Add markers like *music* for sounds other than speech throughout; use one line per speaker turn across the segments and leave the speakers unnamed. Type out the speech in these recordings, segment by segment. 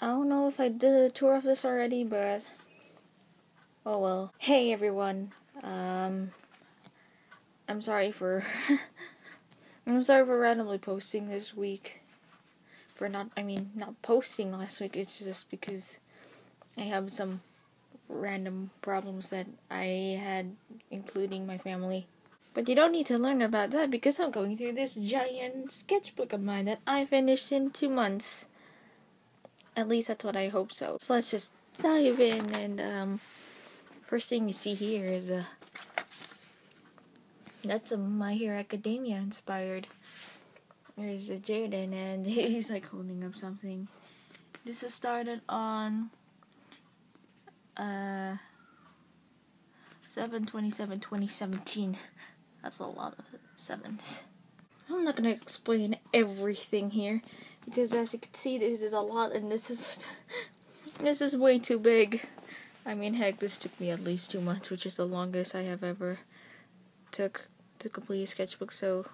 I don't know if I did a tour of this already, but oh well. Hey everyone. Um I'm sorry for *laughs* I'm sorry for randomly posting this week. For not I mean not posting last week, it's just because I have some random problems that I had including my family. But you don't need to learn about that because I'm going through this giant sketchbook of mine that I finished in two months. At least that's what I hope so. So let's just dive in and um first thing you see here is a that's a My Hero Academia inspired. There's a Jaden and *laughs* he's like holding up something. This is started on uh 7 27 2017. That's a lot of sevens. I'm not gonna explain everything here because as you can see this is a lot and this is *laughs* this is way too big. I mean heck this took me at least two months which is the longest I have ever took to complete a sketchbook so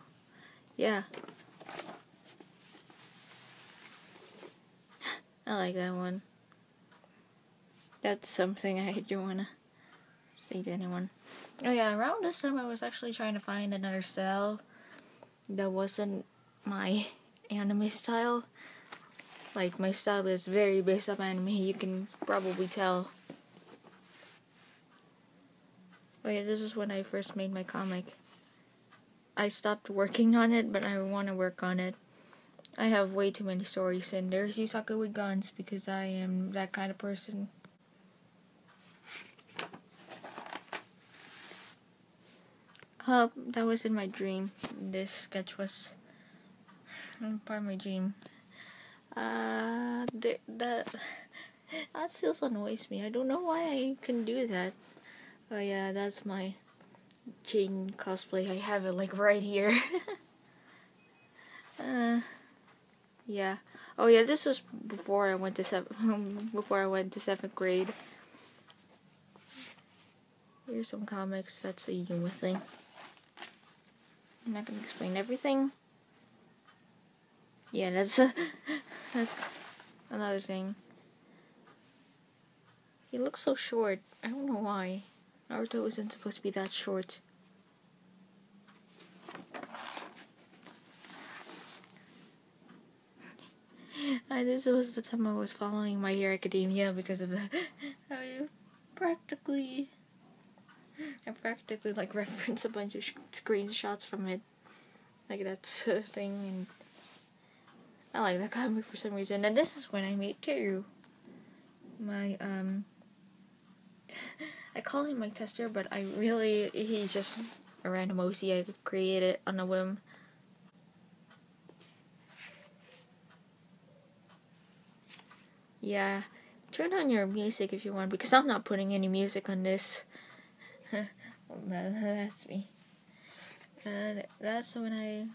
yeah. *gasps* I like that one. That's something I don't wanna say to anyone. Oh yeah, around this time I was actually trying to find another style that wasn't my anime style. Like my style is very based off anime, you can probably tell. Oh yeah, this is when I first made my comic. I stopped working on it, but I want to work on it. I have way too many stories, and there's Yusaku with guns because I am that kind of person. Uh, that was in my dream. This sketch was part of my dream. Uh, the, the, that still annoys me. I don't know why I can do that. Oh yeah, that's my Jane cosplay. I have it like right here. *laughs* uh, yeah. Oh yeah, this was before I went to seven. *laughs* before I went to seventh grade. Here's some comics. That's a Yuma thing. I'm not gonna explain everything. Yeah, that's *laughs* that's another thing. He looks so short. I don't know why. Naruto isn't supposed to be that short. *laughs* Uh, this was the time I was following My Hero Academia because of the *laughs* I practically I practically like reference a bunch of screenshots from it. Like that's a thing and I like that comic for some reason. And this is when I made Teru. My um *laughs* I call him my tester, but I really he's just a random OC I created on a whim. Yeah, turn on your music if you want because I'm not putting any music on this. *laughs* that's me. Uh, that's when I.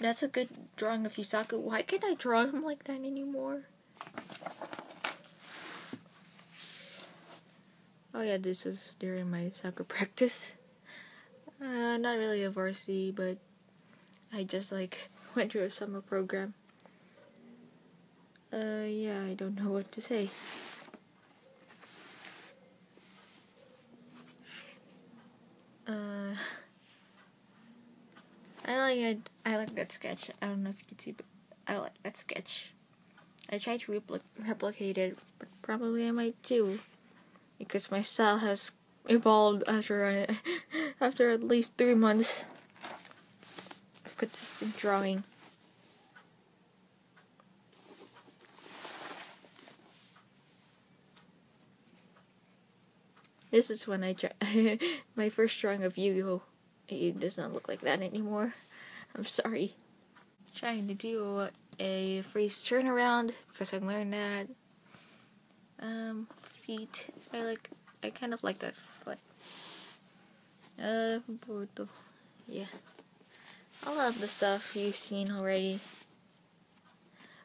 That's a good drawing of Yusaku. Why can't I draw him like that anymore? Oh yeah, this was during my soccer *laughs* practice. Uh, not really a varsity, but I just like *laughs* went through a summer program. Uh, yeah, I don't know what to say. Uh, I like it. I like that sketch. I don't know if you can see, but I like that sketch. I tried to repli- replicate it, but probably I might too, because my style has evolved after uh, *laughs* after at least three months of consistent drawing. This is when I *laughs* my first drawing of Yu-Gi-Oh. It does not look like that anymore. I'm sorry. Trying to do a freeze turnaround because I learned that. Um, feet. I like. I kind of like that foot. Uh, Bordeaux. Yeah. A lot of the stuff you've seen already.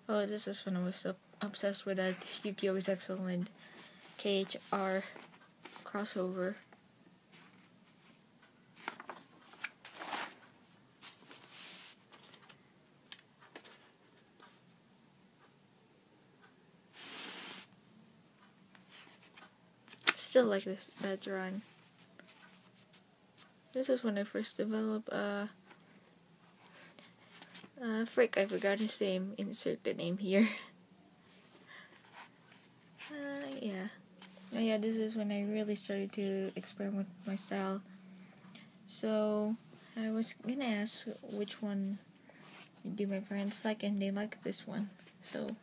Oh, this is when I was so obsessed with that Yu-Gi-Oh! ZEXAL. KHR crossover. Still like this that drawing. This is when I first developed uh uh I forgot his name. Insert the name here. *laughs* Uh yeah. Oh yeah, this is when I really started to experiment with my style. So I was gonna ask which one do my friends like and they like this one. So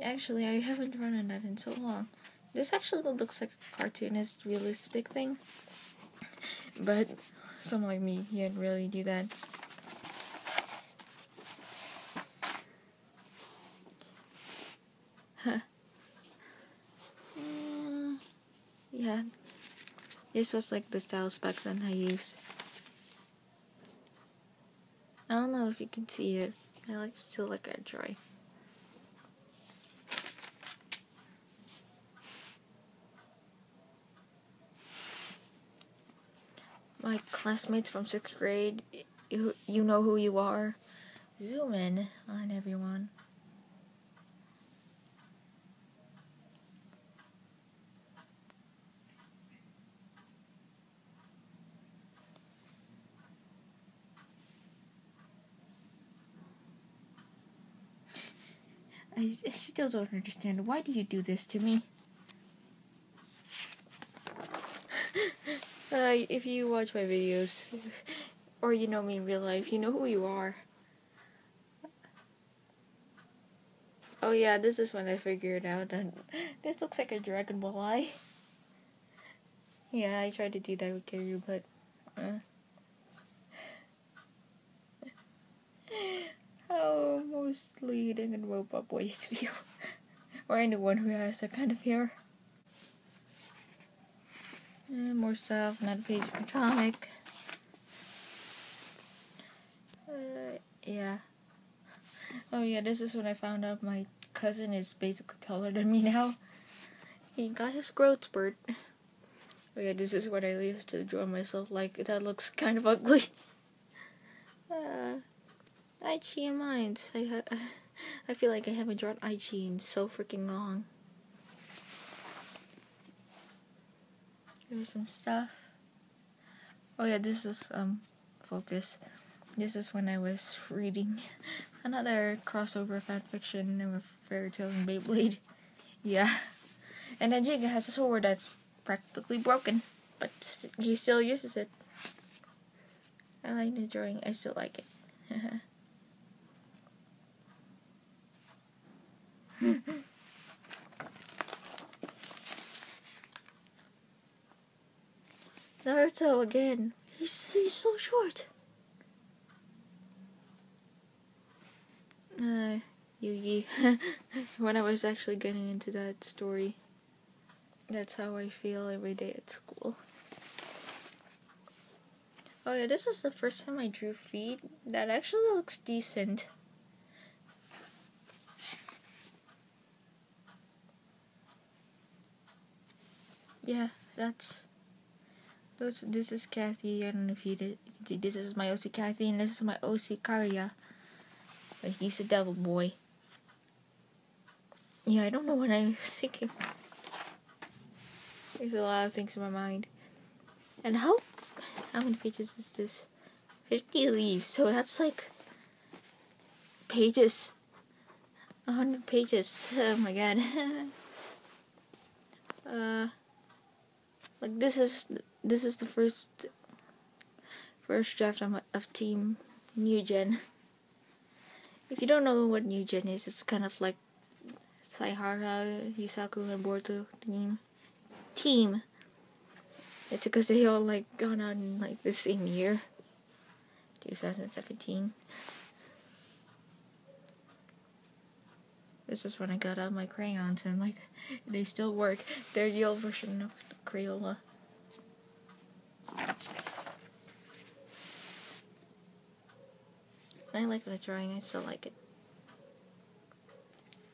actually I haven't drawn on that in so long. This actually looks like a cartoonist realistic thing. But someone like me can't really do that. Huh. Uh, yeah. This was like the styles back then I used. I don't know if you can see it. I like still like a drawing. My classmates from sixth grade, you, you know who you are. Zoom in on everyone. I, I still don't understand. Why do you do this to me? Uh, if you watch my videos, *laughs* or you know me in real life, you know who you are. Oh yeah, this is when I figured out that *laughs* this looks like a Dragon Ball eye. Yeah, I tried to do that with Kiryu, but... Uh, *laughs* how most leading and robot boys feel. or anyone who has that kind of hair. And more stuff, another page of comic. Uh, yeah. Oh yeah, this is when I found out my cousin is basically taller than me now. He got his growth spurt. Oh yeah, this is what I used to draw myself like. That looks kind of ugly. *laughs* Uh, Aichi and Minds. I, ha I feel like I haven't drawn Aichi in so freaking long. Here's some stuff. Oh yeah, this is um focus. This is when I was reading *laughs* another crossover fanfiction of Fairy Tail and Beyblade. *laughs* Yeah. And then Jiga has a sword that's practically broken, but he still uses it. I like the drawing. I still like it. *laughs* Naruto again. He's, he's so short. Uh, Yugi. *laughs* when I was actually getting into that story, that's how I feel every day at school. Oh yeah, this is the first time I drew feet. That actually looks decent. Yeah, that's this is Kathy. I don't know if you did. This is my OC Kathy, and this is my OC Karya. But he's a devil boy. Yeah, I don't know what I was *laughs* thinking. There's a lot of things in my mind. And how how many pages is this? 50 leaves, so that's like pages. 100 pages. *laughs* Oh my god. *laughs* uh like this is this is the first first draft of, of Team New Gen. If you don't know what New Gen is, it's kind of like Saihara, Yusaku, and Boruto team. Team. It's because they all like gone out in like the same year, 2017. This is when I got out my crayons and like they still work. They're the old version of Crayola. I like the drawing, I still like it.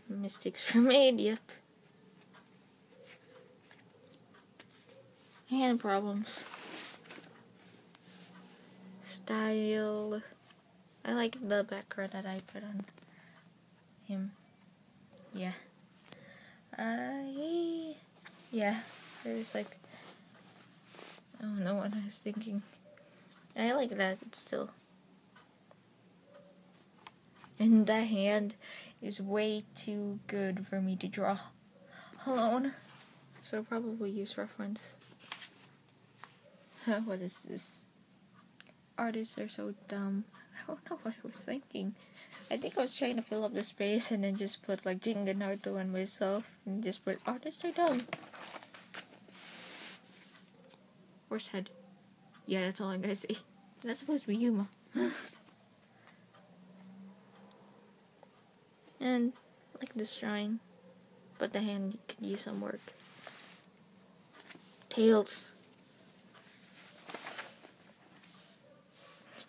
Mistakes were made, yep. Hand problems. Style. I like the background that I put on him. Yeah. Uh, yeah, there's like I don't know what I was thinking. I like that still. And that hand is way too good for me to draw alone. So probably use reference. what is this? Artists are so dumb. I don't know what I was thinking. I think I was trying to fill up the space and then just put like Jinga Naruto and myself and just put artists are dumb. Where's head? Yeah, that's all I'm gonna say. That's supposed to be Yuma. *laughs* and like this drawing, but the hand could use some work. Tails.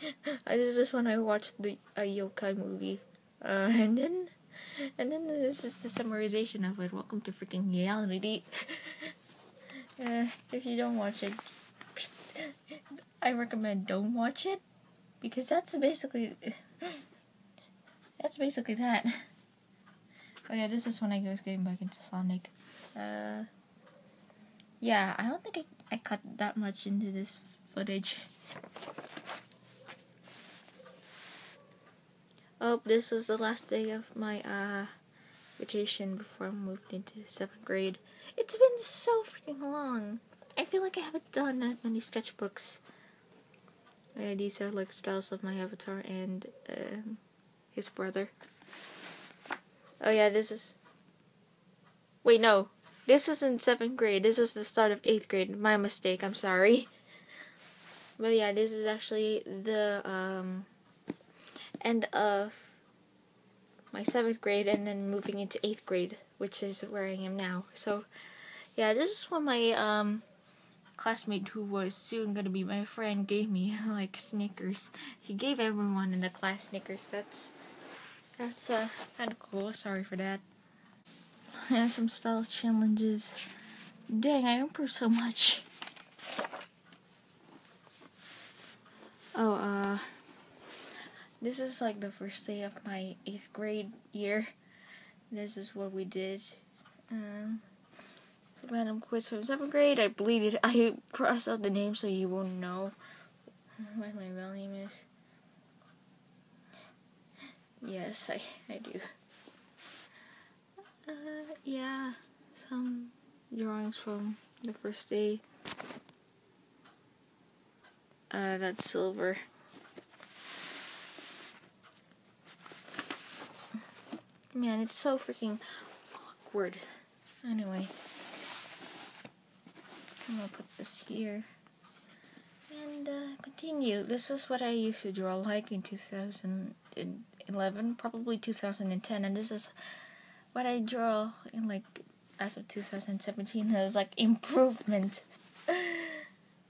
*laughs* this is when I watched the a yokai movie, uh, and then, and then this is the summarization of it. Welcome to freaking reality. *laughs* uh, if you don't watch it, I recommend don't watch it because that's basically that's basically that. Oh yeah, this is when I was getting back into Sonic. Uh, yeah, I don't think I, I cut that much into this footage. Oh, this was the last day of my uh, vacation before I moved into seventh grade. It's been so freaking long. I feel like I haven't done that many sketchbooks. Uh, these are like styles of my avatar and um, his brother. Oh yeah, this is. Wait, no. This is in seventh grade. This is the start of eighth grade. My mistake. I'm sorry. But yeah, this is actually the um, end of my seventh grade and then moving into eighth grade, which is where I am now. So yeah, this is what my um classmate who was soon gonna be my friend gave me *laughs* like Snickers. He gave everyone in the class Snickers. That's that's uh, kind of cool. Sorry for that. *laughs* And some style challenges. Dang, I improved so much. Oh, uh, this is like the first day of my eighth grade year. This is what we did. Um, random quiz from seventh grade. I bleeded. *laughs* I crossed out the name so you won't know what my real name is. Yes, I I do. Uh, yeah, some drawings from the first day. Uh, that's silver. Man, it's so freaking awkward. Anyway. I'm gonna put this here and uh, continue. This is what I used to draw like in 2011, probably 2010, and this is what I draw in like as of 2017 as like improvement *laughs*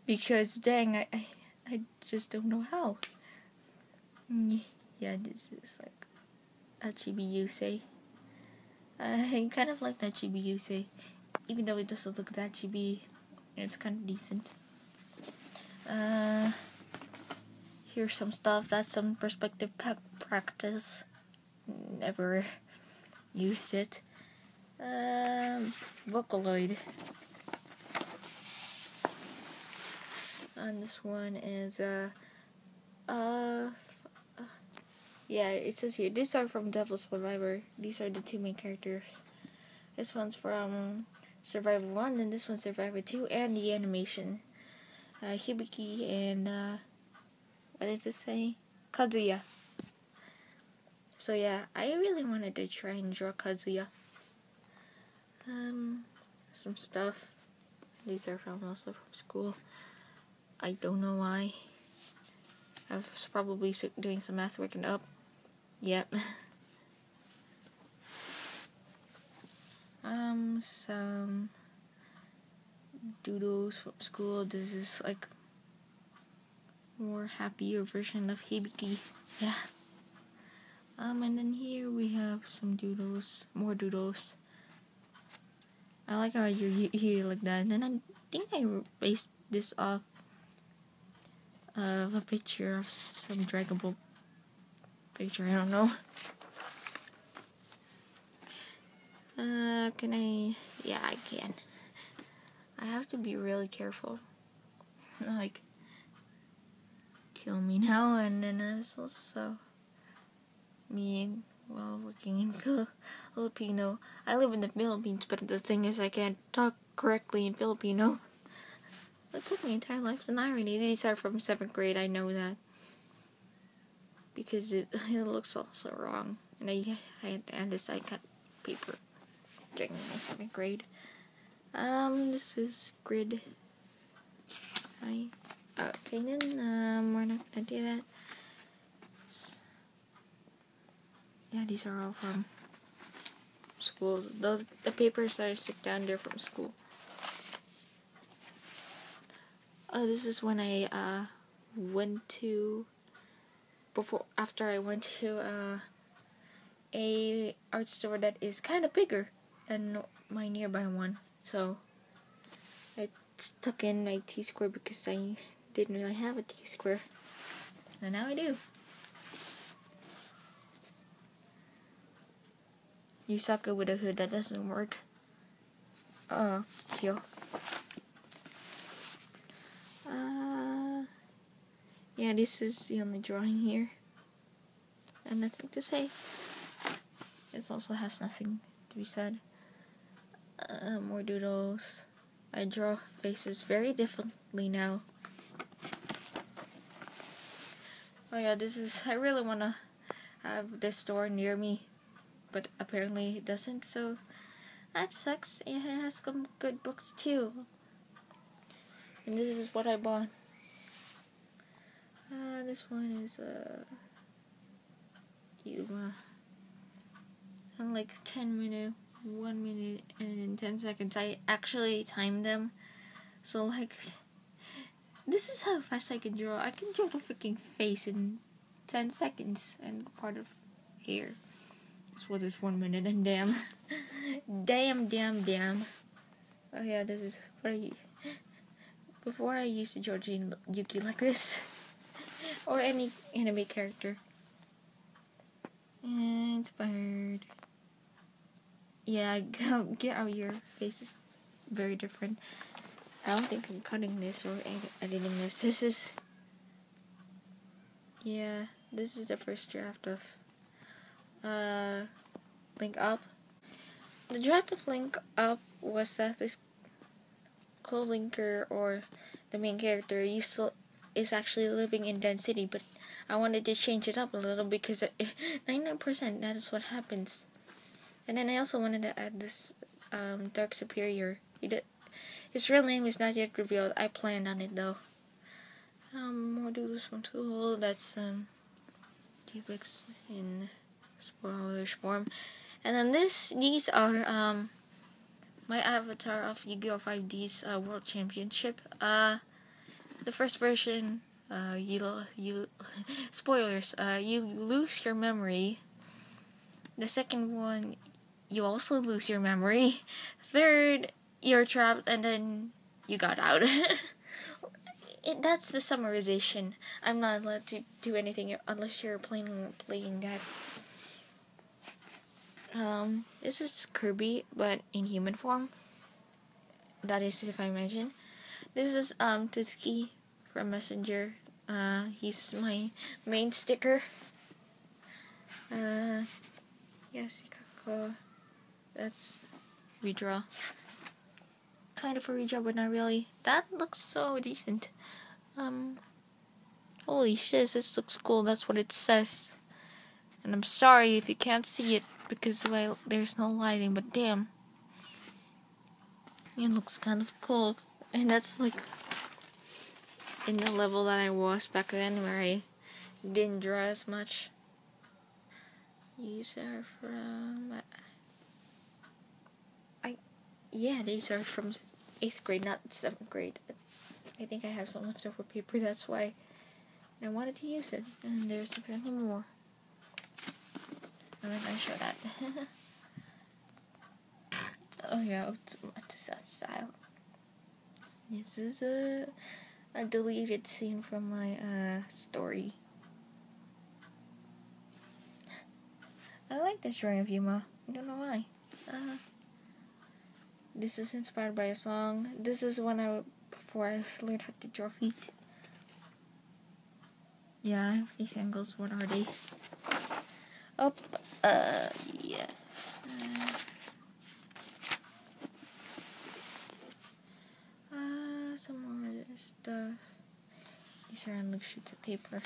because dang, I, I I just don't know how. Yeah, this is like Achibi say. I kind of like that say, even though it doesn't look that chibi. It's kind of decent. Uh, here's some stuff. That's some perspective practice. Never used it. Um, Vocaloid. And this one is uh, uh, yeah, it says here. These are from Devil Survivor. These are the two main characters. This one's from Survivor 1, and this one Survivor 2, and the animation. Uh, Hibiki and, uh, what does it say? Kazuya. So yeah, I really wanted to try and draw Kazuya. Um, some stuff. These are from also from school. I don't know why. I was probably doing some math working up. Yep. *laughs* um some doodles from school. This is like more happier version of Hibiki. Yeah. Um and then here we have some doodles, more doodles. I like how you here like that. And then I think I based this off of a picture of some Dragon Ball picture. I don't know. Can I? Yeah, I can. I have to be really careful. Like, kill me now, and then it's also me while working in Filipino. I live in the Philippines, but the thing is, I can't talk correctly in Filipino. It took my entire life to learn. These are from seventh grade. I know that because it *laughs* it looks also wrong, and I I had to add this paper during my seventh grade. Um, this is grid. I okay then. Um, we're not gonna do that. Yeah, these are all from school. Those the papers that I stick down there from school. Oh, this is when I uh went to before after I went to uh a art store that is kind of bigger than my nearby one. So I stuck in my T square because I didn't really have a T square, and now I do. You suck it with a hood that doesn't work. Uh, kill. Uh, yeah, this is the only drawing here. And nothing to say. This also has nothing to be said. Uh, more doodles. I draw faces very differently now. Oh yeah, this is, I really want to have this store near me but apparently it doesn't, so that sucks. It has some good books too. And this is what I bought. Uh, this one is, uh, Yuma. And like 10 minute, 1 minute, and 10 seconds. I actually timed them. So, like, this is how fast I can draw. I can draw the freaking face in 10 seconds and part of hair. This was this one minute and damn. *laughs* damn, damn, damn. Oh yeah, this is I before I used Jin Yuki like this. *laughs* or any anime character. Inspired. Yeah, *laughs* go get out your faces. Very different. I don't think I'm cutting this or editing this. *laughs* This is yeah, this is the first draft of uh, link up. The draft of link up was that this co-linker or the main character used to, is actually living in Den City, but I wanted to change it up a little because 99% *laughs* that is what happens. And then I also wanted to add this um, Dark Superior. He did, his real name is not yet revealed. I planned on it though. Um, one too. That's um, Cubics in spoilerish form. And then this, these are um, my avatar of Yu-Gi-Oh! 5D's uh, World Championship. Uh, the first version, uh, you you *laughs* spoilers. Uh, you lose your memory. The second one, you also lose your memory. Third, you're trapped, and then you got out. *laughs* it, that's the summarization. I'm not allowed to do anything unless you're playing playing that. Um, this is Kirby, but in human form. That is, if I imagine. This is um Tsuki from Messenger. Uh, he's my main sticker. Uh, yes, Ikako. That's redraw. Kind of a redraw, but not really. That looks so decent. Um, holy shit, this looks cool. That's what it says. And I'm sorry if you can't see it because there's no lighting, but damn. It looks kind of cool. And that's like in the level that I was back then where I didn't draw as much. These are from yeah, these are from 8th grade, not 7th grade. I think I have some leftover paper, that's why I wanted to use it. And there's apparently more. I'm not gonna show that. *laughs* oh yeah, it's, it's that style. This is a, a deleted scene from my uh, story. I like this drawing of Yuma. I don't know why. Uh, this is inspired by a song. This is when I before I learned how to draw feet. Yeah, face angles. What are they? Up. Uh, yeah. Uh, some more stuff. These are on loose sheets of paper.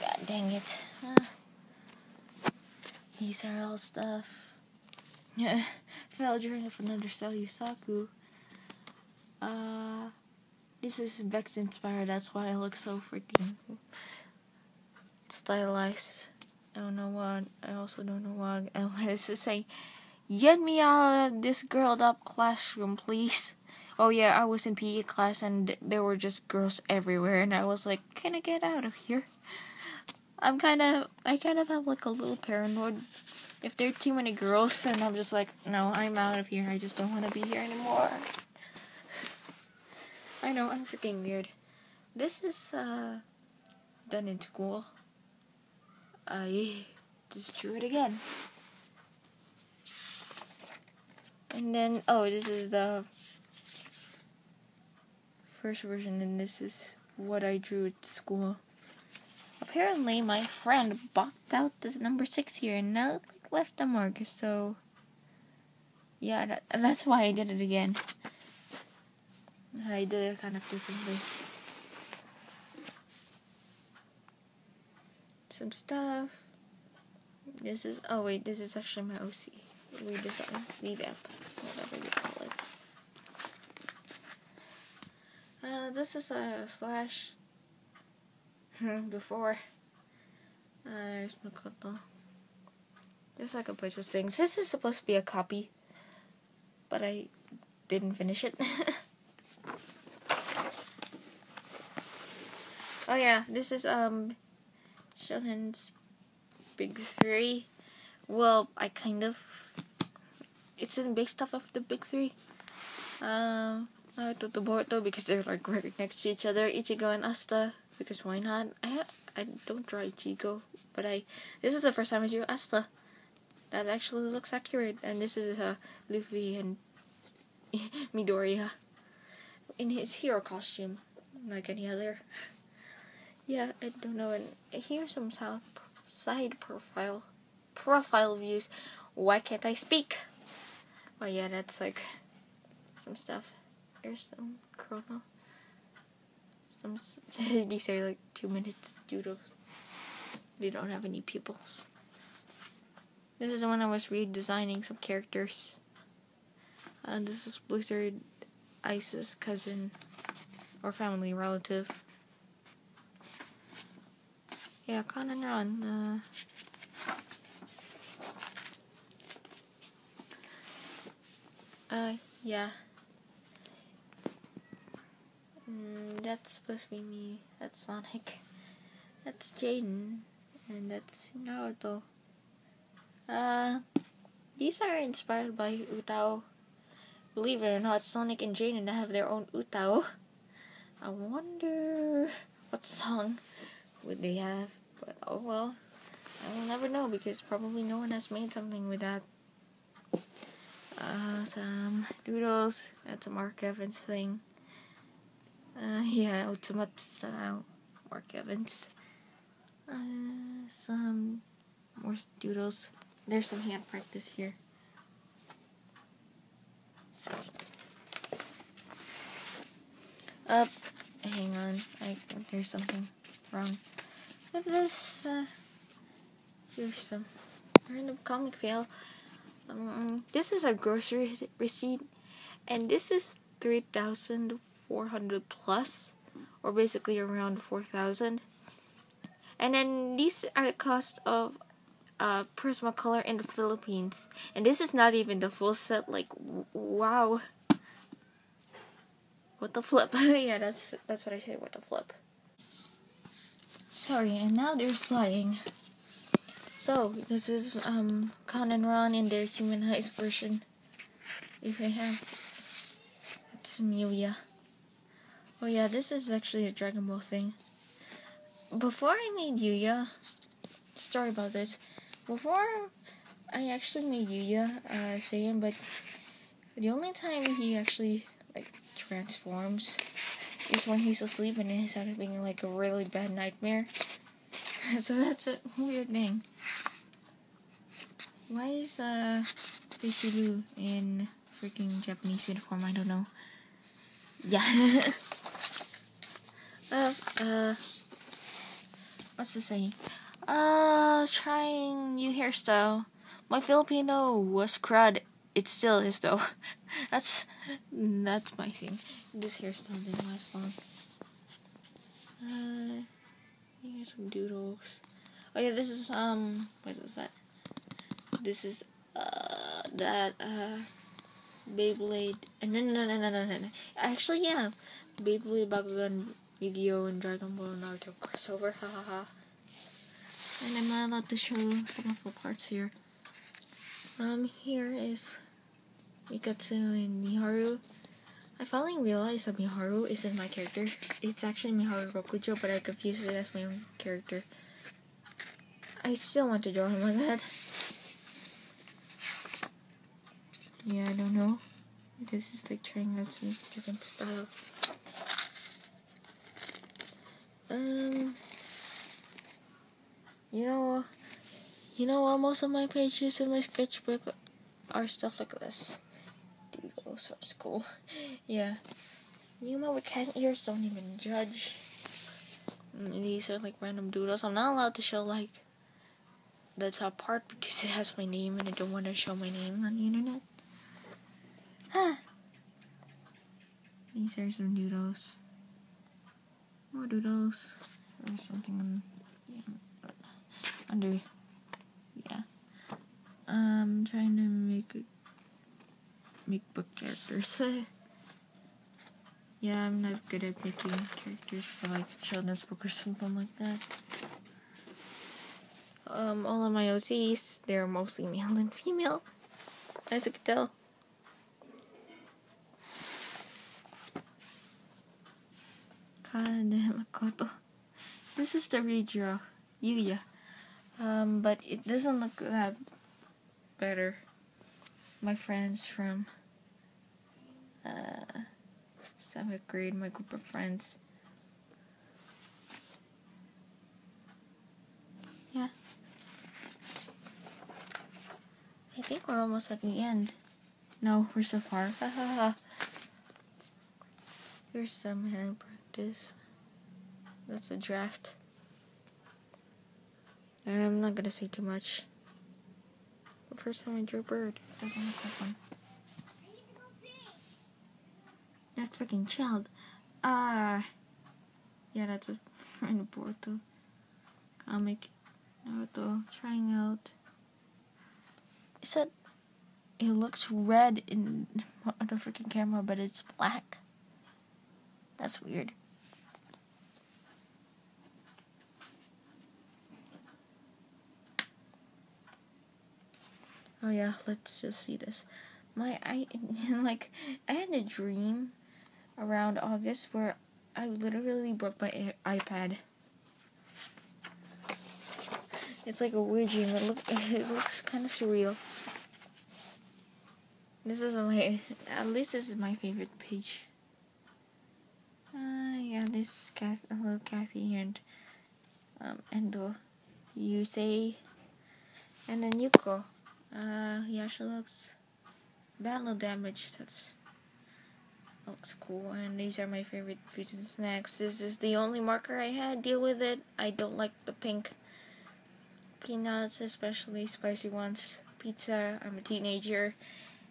God dang it. Uh, these are all stuff. *laughs* Fell journey of another Cell Yusaku. Uh, this is Vex inspired. That's why I look so freaking stylized. I don't know what. I also don't know what *laughs* I wanted to say. Get me out of this girled up classroom, please. Oh yeah, I was in PE class and there were just girls everywhere, and I was like, can I get out of here? I'm kind of, I kind of have like a little paranoid if there are too many girls, and I'm just like, no, I'm out of here. I just don't want to be here anymore. I know, I'm freaking weird. This is uh, done in school. I just drew it again. And then, oh, this is the first version, and this is what I drew at school. Apparently, my friend blocked out this number six here, and now like left a mark. So, yeah, that, that's why I did it again. I did it kind of differently. Some stuff. This is, oh wait, this is actually my OC. Redesign, revamp, whatever you call it. Uh, this is a slash before. Uh, there's Makoto. There's like a bunch of things. This is supposed to be a copy, but I didn't finish it. *laughs* oh yeah, this is um Shonen's Big Three. Well, I kind of it's in based off of the Big Three. Um, uh, Totoboro because they're like right next to each other. Ichigo and Asta because why not? I ha- I don't draw Ichigo, but I this is the first time I drew Asta. That actually looks accurate, and this is uh, Luffy and *laughs* Midoriya in his hero costume, like any other. Yeah, I don't know. And here's some side profile profile views. Why can't I speak? Oh yeah, that's like some stuff. Here's some chrono. Some these are like two minutes doodles. They don't have any pupils. This is when I was redesigning some characters. Uh, this is Blizzard Ice's cousin or family relative. Yeah, Kanan Ron. Uh, uh, yeah. Mm, that's supposed to be me. That's Sonic. *laughs* That's Jaden. And that's Naruto. Uh, these are inspired by UTAU. Believe it or not, Sonic and Jaden have their own UTAU. I wonder what song would they have. But oh well. I will never know because probably no one has made something with that. Uh, some doodles. That's a Mark Evans thing. Uh, yeah, Ultimate style. Mark Evans. Uh, some more doodles. There's some hand practice here. Up. hang on. I there's something wrong with this. Uh, here's some random comic fail. Um, this is a grocery receipt, and this is 3,400 plus, or basically around 4,000. And then these are the cost of uh, Prismacolor in the Philippines. And this is not even the full set. Like, wow. What the flip? *laughs* yeah, that's that's what I say. What the flip? Sorry, and now they're sliding. So this is um Kanan Ron in their humanized version. If they have, it's Amelia. Oh yeah, this is actually a Dragon Ball thing. Before I made Yuya, story about this before I actually made Yuya uh, Saiyan, but the only time he actually like transforms is when he's asleep and he's having like a really bad nightmare. *laughs* so that's a weird thing. Why is uh Fishilu in freaking Japanese uniform? I don't know. Yeah. *laughs* uh, uh, what's to say? Uh, trying new hairstyle. My Filipino was crud. It still is though. *laughs* that's that's my thing. This hairstyle didn't last long. Uh, you got some doodles. Oh yeah, this is um, what is that? This is uh that uh Beyblade. No, no, no, no, no, no, no. Actually, yeah, Beyblade, Bakugan, Yu-Gi-Oh, and Dragon Ball Naruto crossover. Ha ha ha. And I'm not allowed to show some of the parts here. Um, here is Mikatsu and Miharu. I finally realized that Miharu isn't my character. It's actually Miharu Rokujo, but I confused it as my own character. I still want to draw him like that. Yeah, I don't know. This is like trying out some different style. Um, you know, you know what? Most of my pages in my sketchbook are stuff like this. Doodles from school. *laughs* yeah. You know, with cat ears don't even judge. These are like random doodles. I'm not allowed to show like the top part because it has my name and I don't want to show my name on the internet. Huh. *sighs* These are some doodles. More doodles. Or something yeah, under. Yeah. I'm trying to make a, make book characters. *laughs* yeah, I'm not good at making characters for like children's book or something like that. Um, all of my OCs, they're mostly male and female, as you can tell. Kane Makoto. This is the redraw, Yuya. Um, but it doesn't look that better. My friends from uh, seventh grade, my group of friends. Yeah. I think we're almost at the end. No, we're so far. *laughs* Here's some hand practice. That's a draft. I'm not gonna say too much. The first time I drew a bird, it doesn't look like one. That freaking child. Ah. Uh, yeah, that's a friend of Boruto. Comic. Naruto trying out. It said it looks red in *laughs* the freaking camera, but it's black. That's weird. Oh yeah, let's just see this. My I *laughs* like I had a dream around August where I literally broke my iPad. It's like a weird dream. It look *laughs* it looks kind of surreal. This is my at least this is my favorite page. Uh, yeah, this is Kath, hello Kathy and um, Endo, Yusei, and then Yuko. Uh, yeah, she looks battle damage. That's that looks cool. And these are my favorite foods and snacks. This is the only marker I had. Deal with it. I don't like the pink peanuts, especially spicy ones. Pizza. I'm a teenager,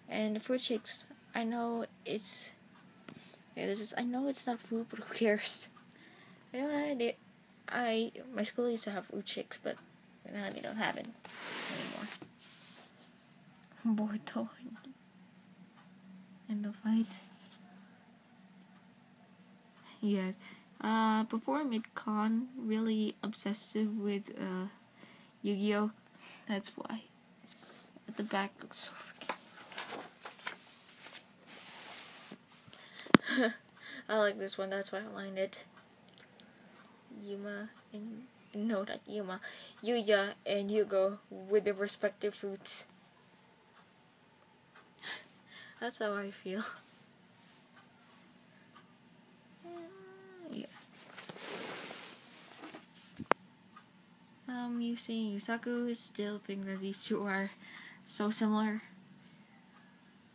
and fruit chicks. I know it's Okay, this is. I know it's not food, but who cares? I don't idea. I my school used to have food chicks, but now they don't have it Boruto in the fight. Yeah. Uh, before mid-con, really obsessive with uh, Yu-Gi-Oh. That's why. The back looks so *laughs* I like this one, that's why I lined it. Yuma and no, not Yuma, Yuya and Yugo with their respective fruits. That's how I feel. yeah. Um, Yusei and Yusaku still think that these two are so similar.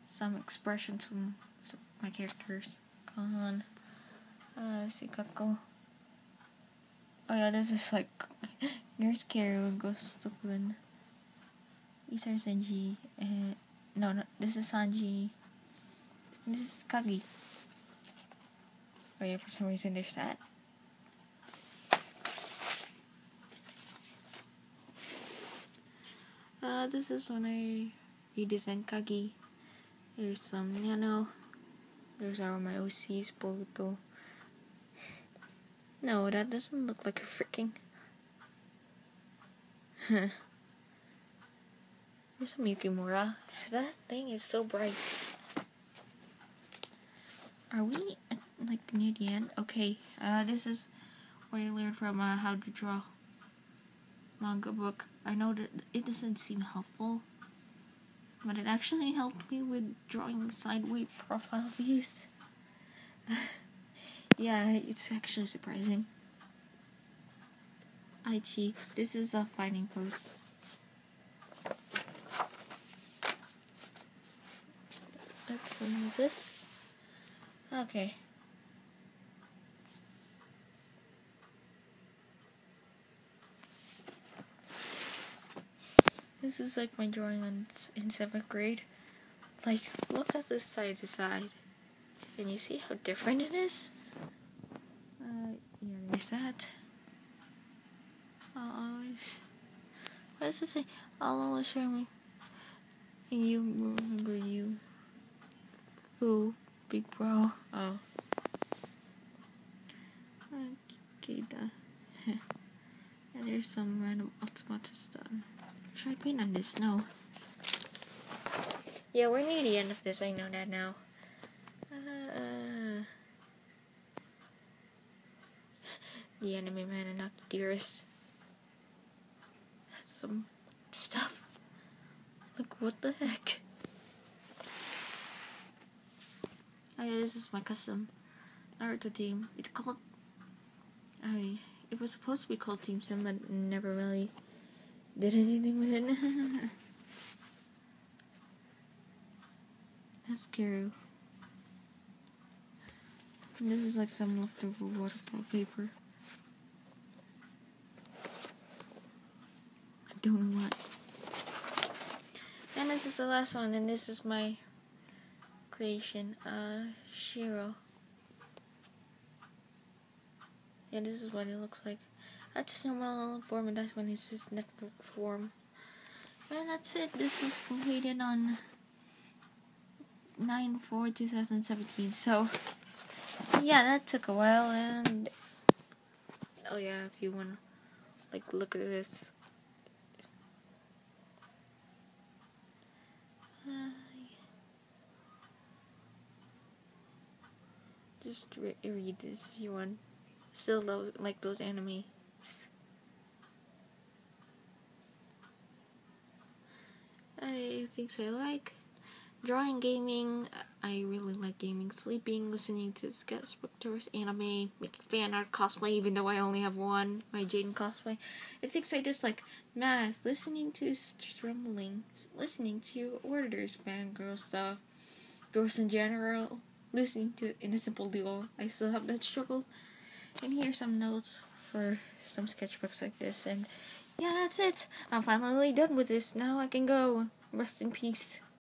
Some expressions from my characters. Kan, uh, si Kako. Oh yeah, this is like Nurse Kero, Ghost Kun, Isar Senji, and no, no, this is Sanji. This is Kagi. Oh yeah, for some reason there's that. Uh, this is when I redesigned Kagi. There's some Nano. There's all my OCs, Boruto. No, that doesn't look like a freaking. *laughs* Some Yukimura. That thing is so bright. Are we like near the end? Okay, uh, this is where I learned from uh, how to draw manga book. I know that it doesn't seem helpful, but it actually helped me with drawing sideways profile views. *laughs* yeah, it's actually surprising. Aichi, this is a finding post. Let's remove this. Okay. This is like my drawing on, in 7th grade. Like, look at this side to side. Can you see how different it is? Uh, that. I'll always... What does it say? I'll always remember you remember you. Who? Big bro. Oh. Okay, *laughs* and there's some random automata stuff. Should I paint on this snow? Yeah, we're near the end of this. I know that now. Uh, *laughs* the anime man and not the dearest. That's some stuff. Like, what the heck? Oh this is my custom Naruto team. It's called... I... It was supposed to be called Team 7, but never really did anything with it. *laughs* That's Karu. And this is like some leftover waterfall paper. I don't know what. And this is the last one, and this is my creation, uh, Shiro. Yeah, this is what it looks like. That's his normal form, and that's when it's his network form. And that's it. This is completed on 9 4 2017. So, yeah, that took a while. And, oh, yeah, if you want to, like, look at this. Just re read this if you want. Still love, like those anime. I think I like drawing, gaming. I really like gaming, sleeping, listening to sketchbook tours, anime, making fan art, cosplay. Even though I only have one, my Jaden cosplay. I think I just like math, listening to strumming, listening to orders, fangirl stuff, girls in general, listening to in a simple duo. I still have that struggle. And here's some notes for some sketchbooks like this. And yeah, that's it. I'm finally done with this. Now I can go. Rest in peace.